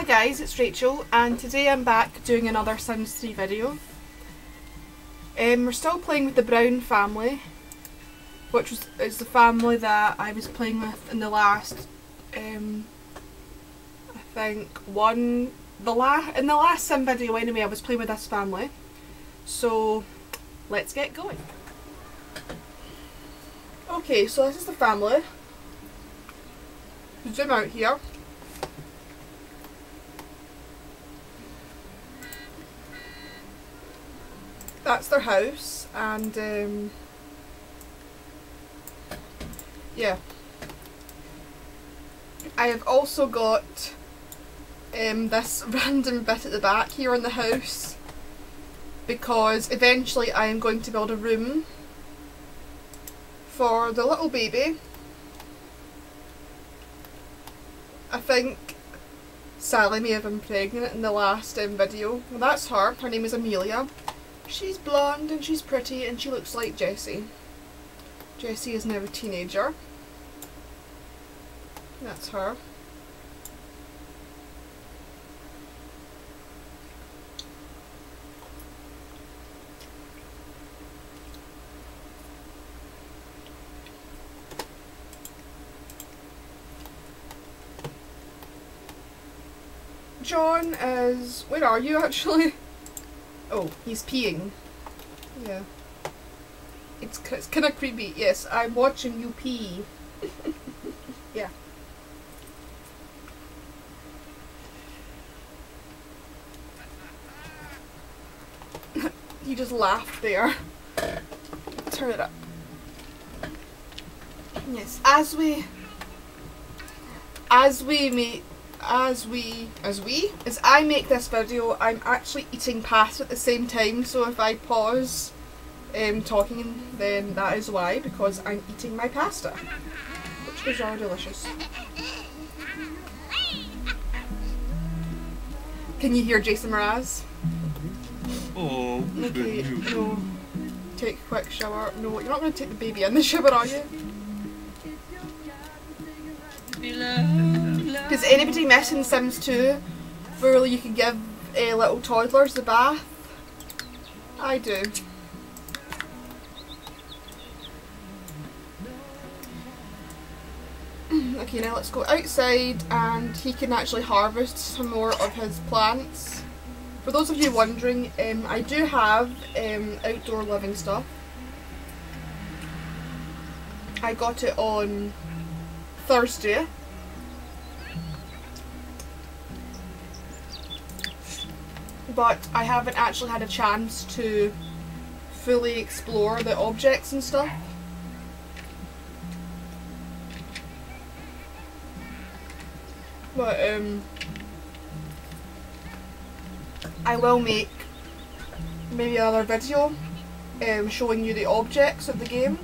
Hi guys, it's Rachel and today I'm back doing another Sims 3 video. Um, we're still playing with the Brown family, which was is the family that I was playing with in the last, um, I think one, the la in the last Sim video anyway I was playing with this family. So, let's get going. Okay, so this is the family. Zoom out here. That's their house and um, yeah I have also got um, this random bit at the back here on the house because eventually I am going to build a room for the little baby I think Sally may have been pregnant in the last um, video. Well, that's her. Her name is Amelia. She's blonde and she's pretty and she looks like Jessie. Jessie is now a teenager. That's her. John is... where are you actually? Oh, he's peeing. Yeah. It's, kind of creepy. Yes, I'm watching you pee. yeah. he just laughed there. Turn it up. Yes, as we as we meet as we as we as I make this video I'm actually eating pasta at the same time so if I pause um, talking then that is why because I'm eating my pasta which is all delicious can you hear Jason Mraz? Oh, okay, no take a quick shower no you're not going to take the baby in the shower are you? Does anybody miss in Sims 2 where you can give uh, little toddlers the bath? I do. okay, now let's go outside and he can actually harvest some more of his plants. For those of you wondering, um, I do have um, outdoor living stuff. I got it on Thursday. But I haven't actually had a chance to fully explore the objects and stuff. But um I will make maybe another video um, showing you the objects of the game.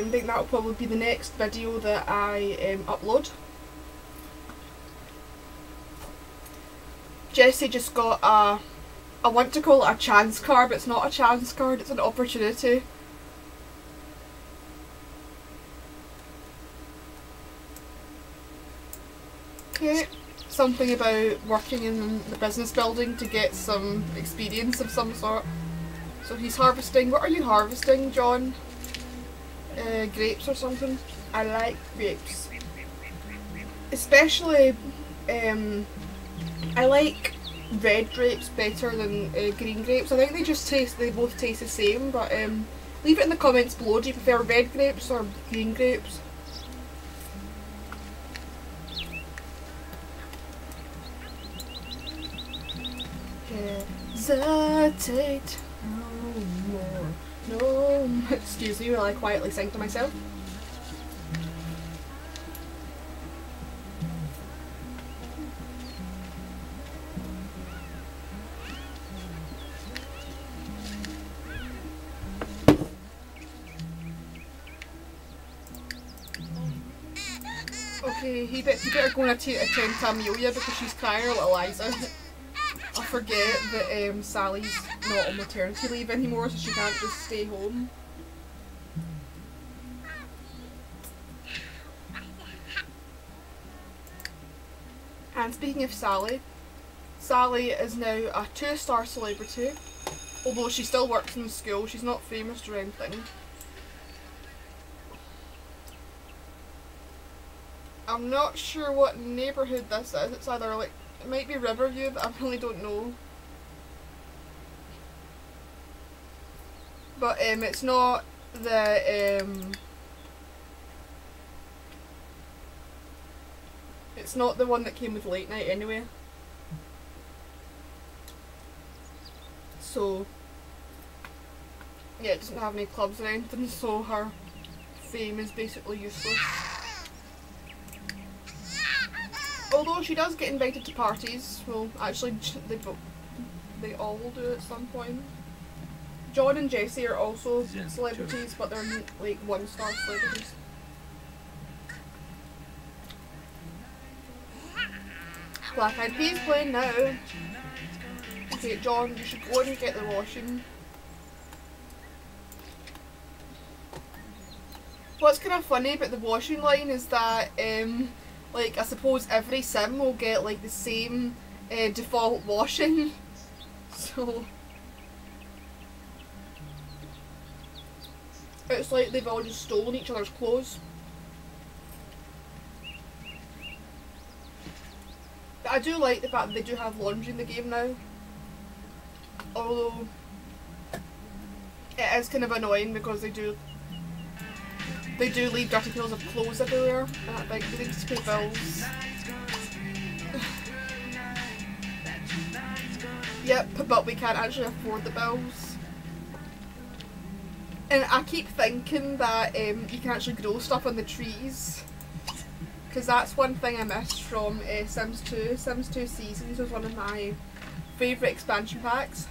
I think that will probably be the next video that I um, upload. Jessie just got a, I want to call it a chance card, but it's not a chance card, it's an opportunity. Okay, something about working in the business building to get some experience of some sort. So he's harvesting, what are you harvesting, John? Uh, grapes or something. I like grapes. Especially, um, I like red grapes better than uh, green grapes. I think they just taste, they both taste the same, but um, leave it in the comments below. Do you prefer red grapes or green grapes? Hesitate. Excuse me while I quietly sing to myself. Okay, he, bet he better go and attend Amelia because she's crying her little eyes out. I forget that um, Sally's not on maternity leave anymore, so she can't just stay home. And speaking of Sally, Sally is now a two-star celebrity, although she still works in school, she's not famous or anything. I'm not sure what neighbourhood this is, it's either like, it might be Riverview, but I really don't know. But um, it's not the um, it's not the one that came with late night anyway. So yeah, it doesn't have any clubs or anything, so her fame is basically useless. Although she does get invited to parties, well, actually they they all do at some point. John and Jessie are also Yeah, celebrities, but they're like one star celebrities. Black Eyed Peas playing now. Okay, John, you should go and get the washing. What's kind of funny about the washing line is that, um, like, I suppose every sim will get like the same uh, default washing. So. It's like they've all just stolen each other's clothes. But I do like the fact that they do have laundry in the game now. Although it is kind of annoying because they do they do leave dirty piles of clothes everywhere and I think they need to pay bills. yep, but we can't actually afford the bills. And I keep thinking that um, you can actually grow stuff on the trees. Because that's one thing I missed from uh, Sims 2. Sims 2 Seasons was one of my favourite expansion packs.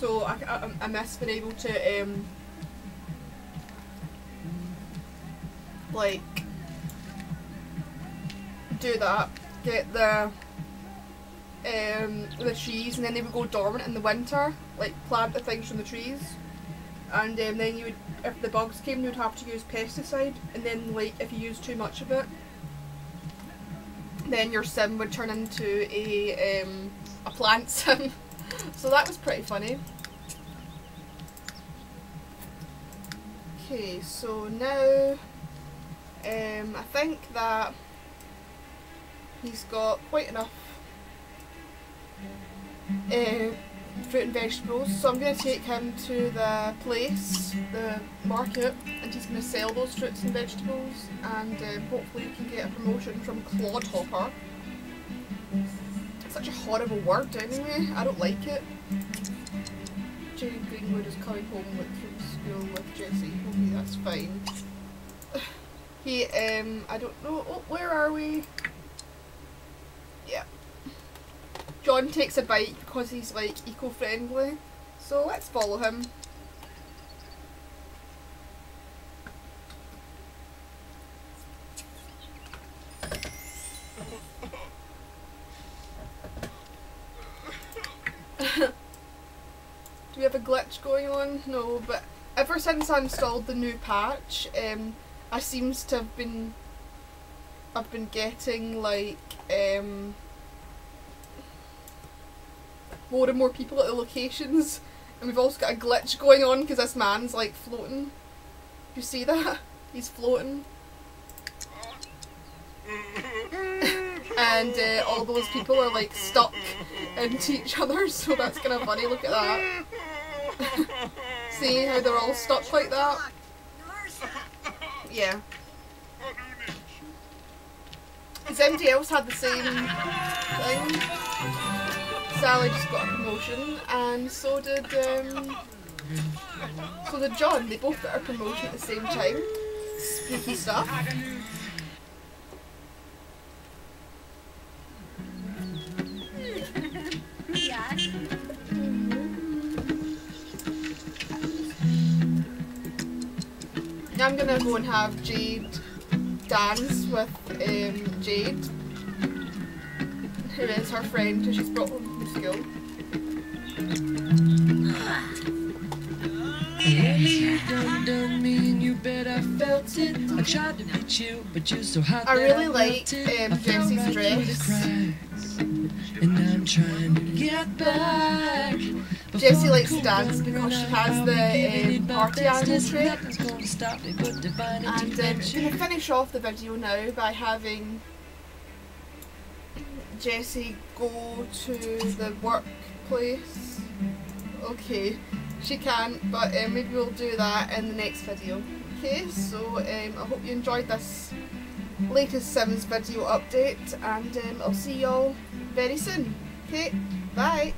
So I, I, I miss being able to um, like do that get the um, the trees and then they would go dormant in the winter, like plant the things from the trees. And um, then you would, if the bugs came, you would have to use pesticide. And then, like, if you use too much of it, then your sim would turn into a um, a plant sim. so that was pretty funny. Okay, so now um, I think that he's got quite enough uh, fruit and vegetables. So I'm going to take him to the place, the market, and he's going to sell those fruits and vegetables and um, hopefully we can get a promotion from clodhopper. Such a horrible word anyway, I don't like it. Jane Greenwood is coming home with, from school with Jessie. Okay, that's fine. He, um, I don't know, oh, where are we? Yeah. John takes a bike because he's like eco-friendly. So let's follow him. Do we have a glitch going on? No, but ever since I installed the new patch, um, I seems to have been I've been getting like um more and more people at the locations and we've also got a glitch going on because this man's like floating. You see that? He's floating. and uh, all those people are like stuck into each other so that's kind of funny, look at that. see how they're all stuck like that? Yeah. Has anybody else had the same thing? Sally just got a promotion, and so did um, so did John. They both got a promotion at the same time. Spooky stuff. Now I'm gonna go and have Jade dance with um, Jade, who is her friend who she's brought home from school. Lately you done done me and you bet I felt it. I tried to beat you, but you're so hot I that really like, um, I fell Jessie's right through the dress. cracks. And I'm trying to get back. Before Jessie likes to cool dance because she has the, be um, it my party best, animal 'cause trait. nothing's gonna stop me but divine And um, I'm intervention. going to finish off the video now by having Jessie go to the workplace. Okay, she can't, but um, maybe we'll do that in the next video. Okay, so um, I hope you enjoyed this latest Sims video update, and um, I'll see y'all very soon. Okay, bye.